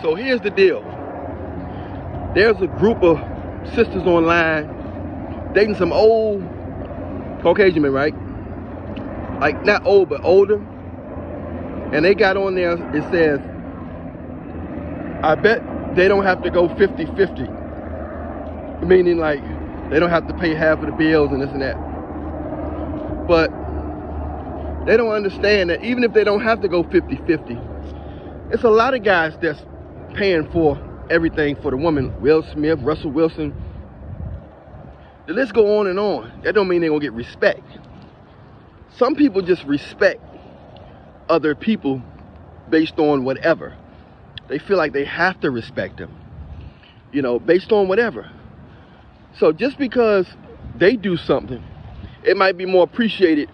So here's the deal. There's a group of sisters online dating some old Caucasian men, right? Like not old, but older. And they got on there, it says, I bet they don't have to go 50-50. Meaning like they don't have to pay half of the bills and this and that. But they don't understand that even if they don't have to go 50-50, it's a lot of guys that's paying for everything for the woman. Will Smith, Russell Wilson. The list go on and on. That don't mean they're gonna get respect. Some people just respect other people based on whatever. They feel like they have to respect them. You know, based on whatever. So just because they do something, it might be more appreciated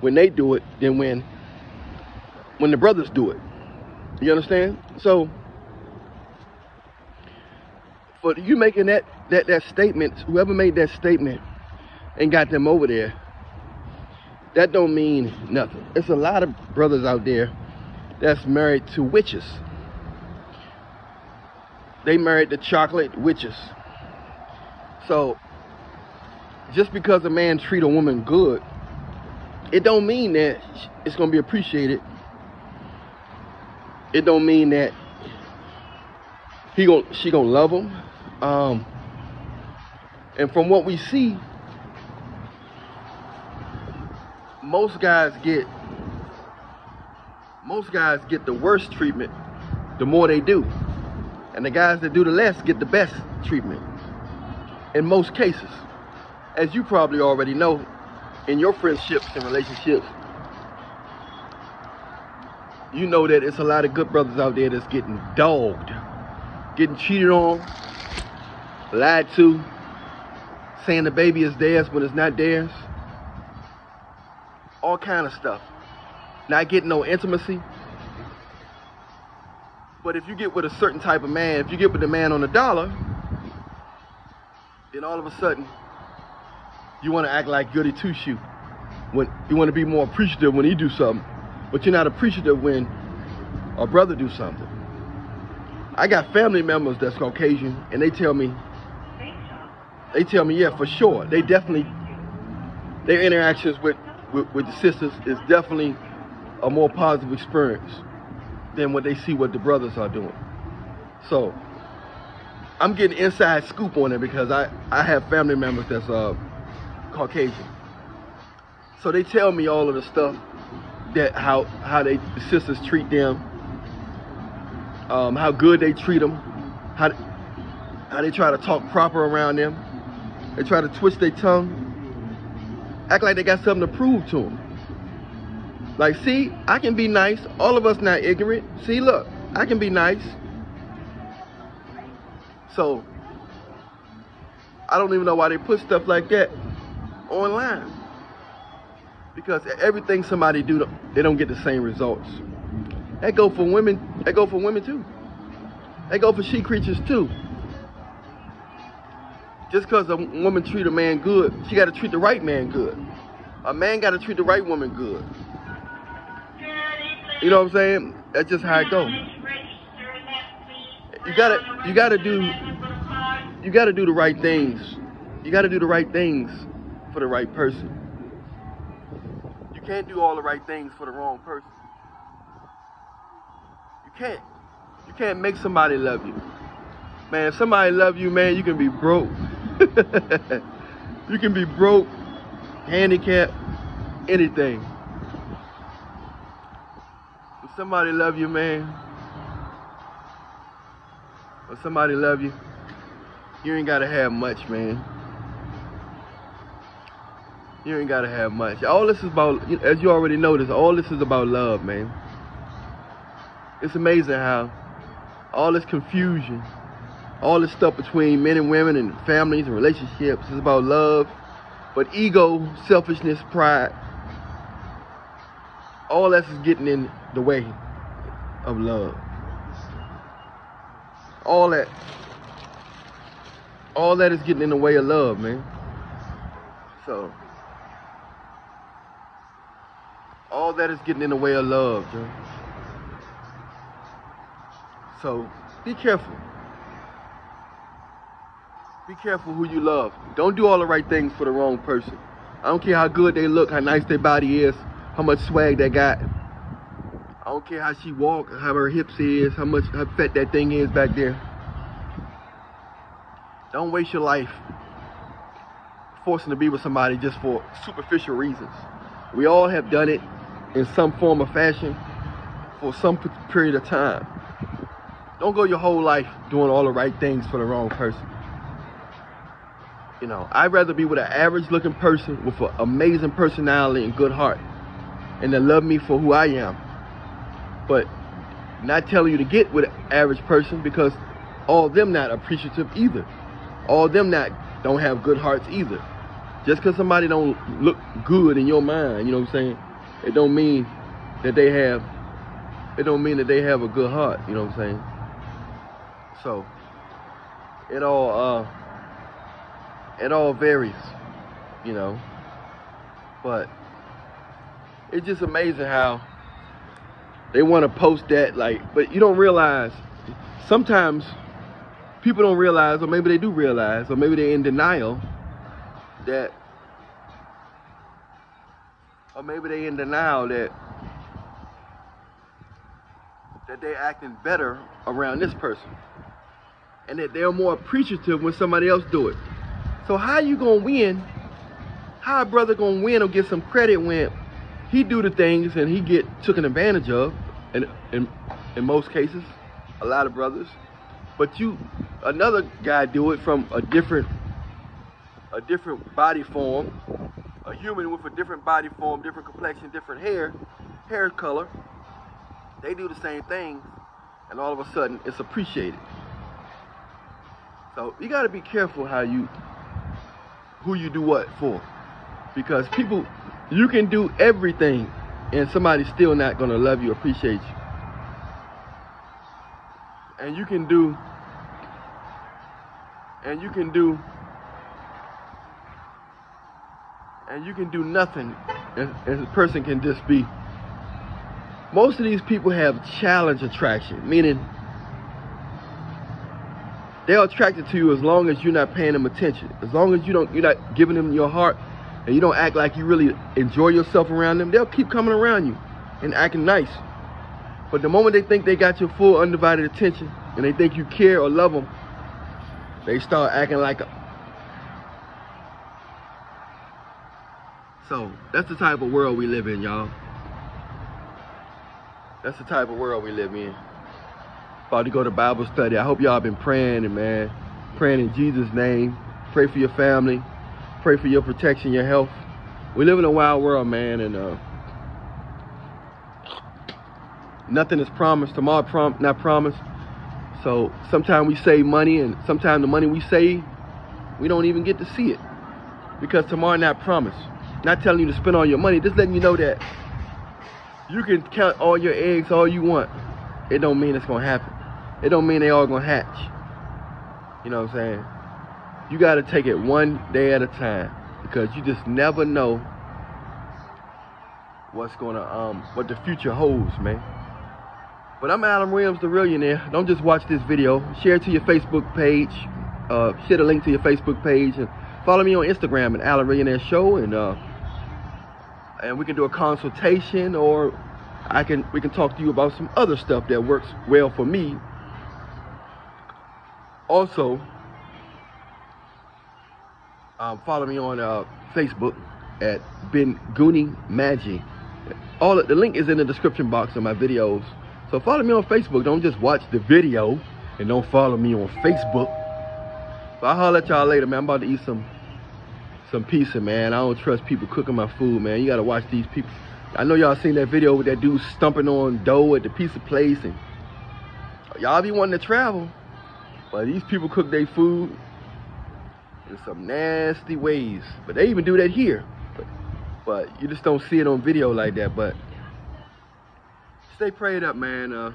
when they do it than when when the brothers do it. You understand? So for you making that that that statement, whoever made that statement and got them over there, that don't mean nothing. It's a lot of brothers out there that's married to witches. They married the chocolate witches. So just because a man treat a woman good, it don't mean that it's gonna be appreciated. It don't mean that he gon' she gonna love him. Um, and from what we see, most guys get most guys get the worst treatment the more they do. And the guys that do the less get the best treatment in most cases. As you probably already know, in your friendships and relationships, you know that it's a lot of good brothers out there that's getting dogged, getting cheated on, lied to, saying the baby is theirs when it's not theirs. All kind of stuff. Not getting no intimacy. But if you get with a certain type of man, if you get with a man on a dollar, then all of a sudden you want to act like goody two shoe. When you want to be more appreciative when he do something, but you're not appreciative when a brother do something. I got family members that's Caucasian, and they tell me, they tell me, yeah, for sure, they definitely, their interactions with, with, with the sisters is definitely a more positive experience than what they see what the brothers are doing. So, I'm getting inside scoop on it because I, I have family members that's uh, Caucasian. So they tell me all of the stuff that how how they the sisters treat them, um, how good they treat them, how how they try to talk proper around them. They try to twist their tongue, act like they got something to prove to them. Like, see, I can be nice. All of us not ignorant. See, look, I can be nice. So, I don't even know why they put stuff like that online. Because everything somebody do, they don't get the same results. That go for women, that go for women too. That go for she creatures too. Just because a woman treat a man good, she got to treat the right man good. A man got to treat the right woman good. You know what I'm saying? That's just how it goes. You gotta, you gotta do, you gotta do the right things. You gotta do the right things for the right person. You can't do all the right things for the wrong person. You can't. You can't make somebody love you. Man, if somebody love you, man, you can be broke. you can be broke, handicapped, anything. If somebody love you, man, if somebody love you, you ain't gotta have much, man. You ain't gotta have much. All this is about, as you already noticed, all this is about love, man. It's amazing how all this confusion, all this stuff between men and women and families and relationships is about love. But ego, selfishness, pride, all that is getting in the way of love. All that, all that is getting in the way of love, man. So, all that is getting in the way of love, Joe. So, be careful. Be careful who you love. Don't do all the right things for the wrong person. I don't care how good they look, how nice their body is, how much swag they got. I don't care how she walk, how her hips is, how much how fat that thing is back there. Don't waste your life forcing to be with somebody just for superficial reasons. We all have done it in some form or fashion for some period of time. Don't go your whole life doing all the right things for the wrong person. You know, I'd rather be with an average looking person with an amazing personality and good heart and that love me for who I am. But not telling you to get with an average person because all them not appreciative either. All them not don't have good hearts either. Just because somebody don't look good in your mind, you know what I'm saying? It don't mean that they have it don't mean that they have a good heart, you know what I'm saying? So it all uh it all varies, you know. But it's just amazing how they want to post that like but you don't realize sometimes people don't realize or maybe they do realize or maybe they're in denial that or maybe they're in denial that that they're acting better around this person and that they're more appreciative when somebody else do it so how you gonna win? How a brother gonna win or get some credit when he do the things and he get taken advantage of, and in, in most cases, a lot of brothers. But you, another guy do it from a different, a different body form, a human with a different body form, different complexion, different hair, hair color. They do the same thing, and all of a sudden it's appreciated. So you got to be careful how you who you do what for. Because people, you can do everything and somebody's still not gonna love you, appreciate you. And you can do, and you can do, and you can do nothing and, and a person can just be. Most of these people have challenge attraction, meaning they're attracted to you as long as you're not paying them attention. As long as you don't, you're not giving them your heart, and you don't act like you really enjoy yourself around them. They'll keep coming around you and acting nice. But the moment they think they got your full undivided attention, and they think you care or love them, they start acting like a. So that's the type of world we live in, y'all. That's the type of world we live in about to go to Bible study. I hope y'all been praying and man, praying in Jesus' name. Pray for your family. Pray for your protection, your health. We live in a wild world, man, and uh, nothing is promised. Tomorrow prom not promised. So sometimes we save money, and sometimes the money we save, we don't even get to see it because tomorrow not promised. Not telling you to spend all your money, just letting you know that you can count all your eggs all you want. It don't mean it's gonna happen it don't mean they all gonna hatch. You know what I'm saying? You gotta take it one day at a time because you just never know what's gonna um what the future holds, man. But I'm Allan Williams, the Reallionaire. Don't just watch this video. Share it to your Facebook page. Uh, share the link to your Facebook page and follow me on Instagram at Allan Reallionaire Show and uh, and we can do a consultation or I can we can talk to you about some other stuff that works well for me also, um, follow me on uh, Facebook at Ben Goonie Magic. All the link is in the description box of my videos. So follow me on Facebook. Don't just watch the video and don't follow me on Facebook. So I'll holler at y'all later, man. I'm about to eat some some pizza, man. I don't trust people cooking my food, man. You gotta watch these people. I know y'all seen that video with that dude stumping on dough at the pizza place and y'all be wanting to travel. But these people cook their food in some nasty ways. But they even do that here. But, but you just don't see it on video like that. But stay prayed up, man. Uh,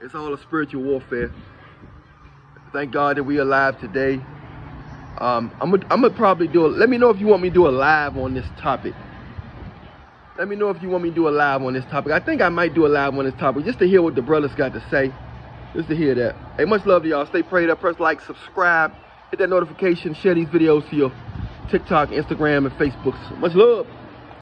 it's all a spiritual warfare. Thank God that we alive today. Um, I'm gonna I'm probably do a, let me know if you want me to do a live on this topic. Let me know if you want me to do a live on this topic. I think I might do a live on this topic just to hear what the brothers got to say Just to hear that. Hey, much love to y'all. Stay prayed up. Press like, subscribe, hit that notification, share these videos to your TikTok, Instagram, and Facebook. Much love.